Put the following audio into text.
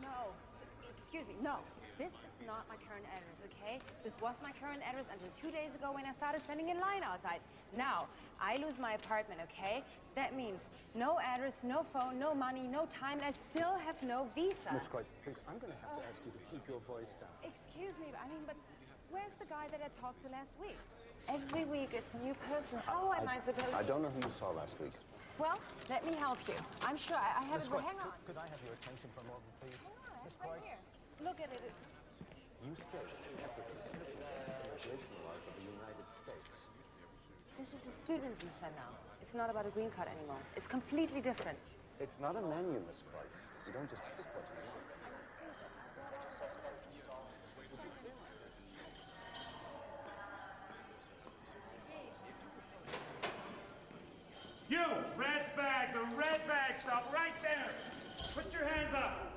No, excuse me, no. This is not my current address, okay? This was my current address until two days ago when I started standing in line outside. Now, I lose my apartment, okay? That means no address, no phone, no money, no time, and I still have no visa. Miss Kreutz, please, I'm going to have to ask you to keep your voice down. Excuse me, but I mean, but where's the guy that I talked to last week? Every week it's a new person. How am I, supposed I don't know who you saw last week. Well, let me help you. I'm sure I, I have Miss it, but hang on. could, could I have your attention for a moment, please? Hang on, Miss it's right Kreutz, here. Look at it. you state you have to consider the immigration laws of the United States. This is a student visa now. It's not about a green card anymore. It's completely different. It's not a menu, Miss Kreutz. You don't just pick You, red bag, the red bag, stop right there. Put your hands up.